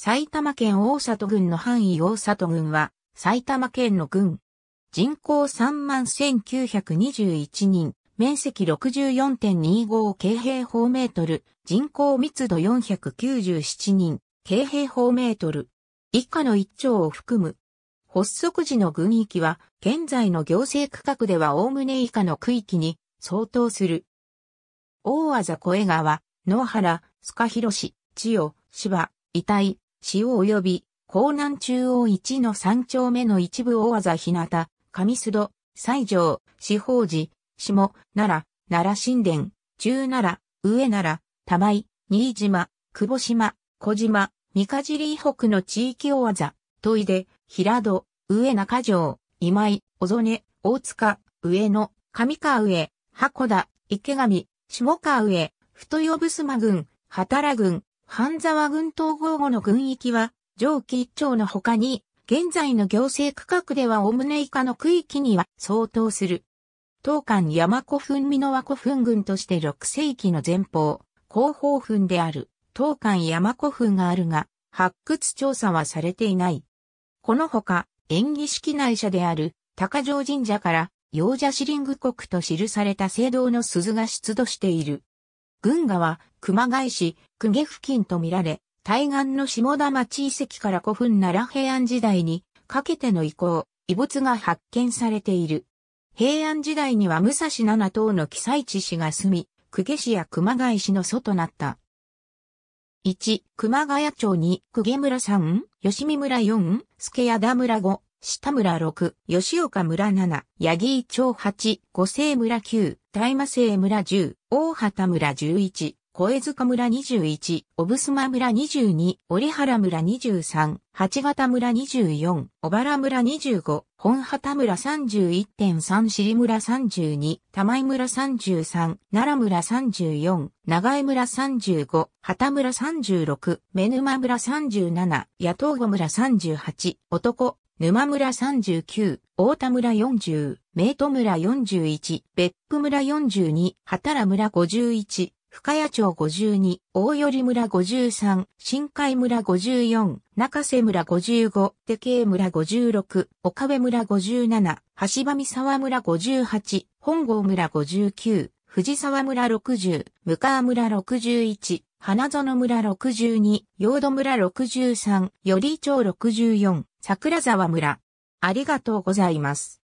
埼玉県大里郡の範囲大里郡は、埼玉県の郡。人口3万1921人、面積64.25京平方メートル、人口密度497人、京平方メートル。以下の一丁を含む。発足時の郡域は、現在の行政区画では概ね以下の区域に相当する。大あざ小江川、野原、須賀広市、千代、芝、遺体、塩及び、江南中央一の三丁目の一部大あざ日向、上須戸、西条、四方寺、下、奈良、奈良神殿、中奈良、上奈良、玉井、新島、久保島、小島、三か尻以北の地域大あざ、戸井で、平戸、上中条、今井、小曽根、大塚、上野、上川上、箱田、池上、下川上、太呼衾郡、働郡、半沢郡統合後の郡域は、上記一町の他に、現在の行政区画ではおむね以下の区域には相当する。東館山古墳美濃和古墳郡として6世紀の前方、広報墳である東館山古墳があるが、発掘調査はされていない。このほか、演技式内社である高城神社から陽者シリング国と記された聖堂の鈴が出土している。群河は熊谷市、公家付近とみられ、対岸の下田町遺跡から古墳奈良平安時代にかけての遺構、遺物が発見されている。平安時代には武蔵七島の記載地市が住み、公家市や熊谷市の祖となった。1、熊谷町2、公家村3、吉見村4、助谷田村5、下村6、吉岡村7、八木町8、五世村9、大魔生村10、大畑村11、小江塚村21、小衾村22、折原村23、八形村24、小原村25、本畑村31.3、尻村32、玉井村33、奈良村34、長江村35、畑村36、目沼村37、野党後村38、男、沼村39、大田村40、名都村41、別府村42、畑村51、深谷町52、大頼村53、新海村54、中瀬村55、手慶村56、岡部村57、橋場三沢村58、本郷村59、藤沢村60、向川村61、花園村62、陽土村63、頼町64、桜沢村。ありがとうございます。